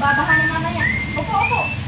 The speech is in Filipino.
Babahan na mamaya. Opo, opo.